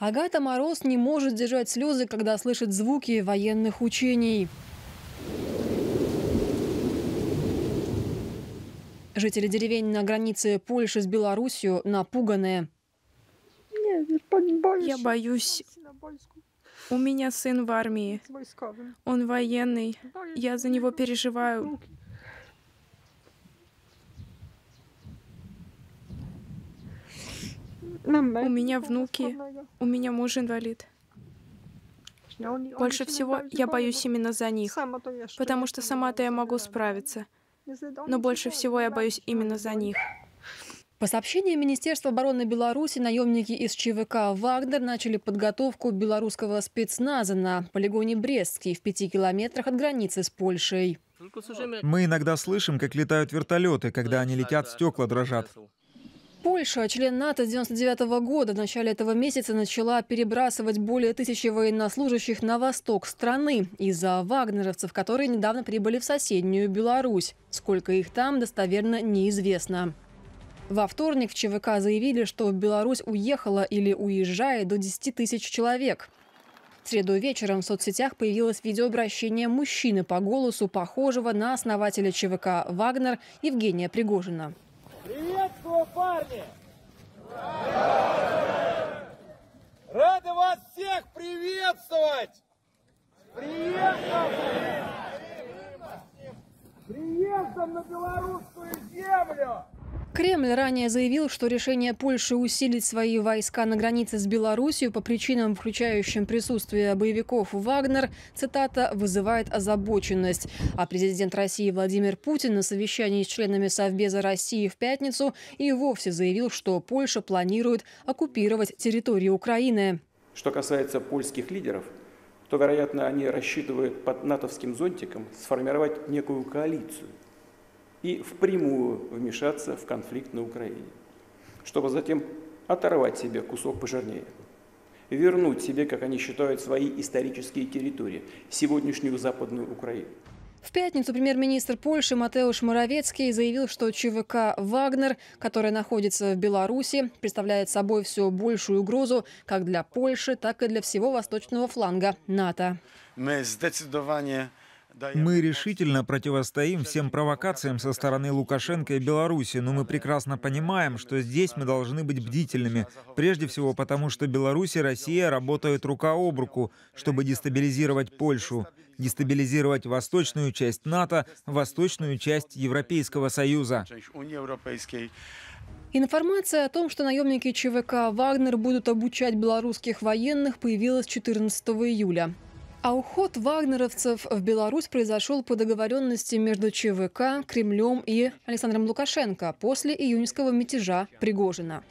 Агата Мороз не может держать слезы, когда слышит звуки военных учений. Жители деревень на границе Польши с Беларусью напуганные. Я боюсь. У меня сын в армии. Он военный. Я за него переживаю. У меня внуки. У меня муж инвалид. Больше всего я боюсь именно за них, потому что сама-то я могу справиться. Но больше всего я боюсь именно за них. По сообщениям Министерства обороны Беларуси, наемники из ЧВК «Вагнер» начали подготовку белорусского спецназа на полигоне Брестский в пяти километрах от границы с Польшей. Мы иногда слышим, как летают вертолеты, когда они летят, стекла дрожат. Польша, член НАТО с 1999 года, в начале этого месяца начала перебрасывать более тысячи военнослужащих на восток страны из-за вагнеровцев, которые недавно прибыли в соседнюю Беларусь. Сколько их там, достоверно неизвестно. Во вторник в ЧВК заявили, что в Беларусь уехала или уезжает до 10 тысяч человек. В среду вечером в соцсетях появилось видеообращение мужчины по голосу, похожего на основателя ЧВК «Вагнер» Евгения Пригожина. Парни! Рады вас всех приветствовать! Приветством! Приездом на белорусскую землю! Кремль ранее заявил, что решение Польши усилить свои войска на границе с Белоруссией по причинам, включающим присутствие боевиков «Вагнер», цитата, «вызывает озабоченность». А президент России Владимир Путин на совещании с членами Совбеза России в пятницу и вовсе заявил, что Польша планирует оккупировать территорию Украины. Что касается польских лидеров, то, вероятно, они рассчитывают под натовским зонтиком сформировать некую коалицию – и впрямую вмешаться в конфликт на Украине, чтобы затем оторвать себе кусок пожирнее, вернуть себе, как они считают, свои исторические территории, сегодняшнюю Западную Украину. В пятницу премьер-министр Польши Матеуш Моровецкий заявил, что ЧВК «Вагнер», которая находится в Беларуси, представляет собой все большую угрозу как для Польши, так и для всего восточного фланга НАТО. Мы мы решительно противостоим всем провокациям со стороны Лукашенко и Беларуси, но мы прекрасно понимаем, что здесь мы должны быть бдительными. Прежде всего потому, что Беларусь и Россия работают рука об руку, чтобы дестабилизировать Польшу, дестабилизировать восточную часть НАТО, восточную часть Европейского Союза. Информация о том, что наемники ЧВК «Вагнер» будут обучать белорусских военных, появилась 14 июля. А уход вагнеровцев в Беларусь произошел по договоренности между ЧВК, Кремлем и Александром Лукашенко после июньского мятежа Пригожина.